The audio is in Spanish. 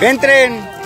Entren.